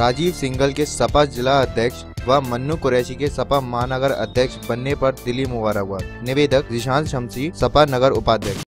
Rajiv single के सपा जिला अध्यक्ष व मन्नू कुरैशी के सपा महानगर अध्यक्ष बनने पर दिली मुबारकबाद। निवेदक जिशान शमसी, सपा नगर उपाध्यक्ष।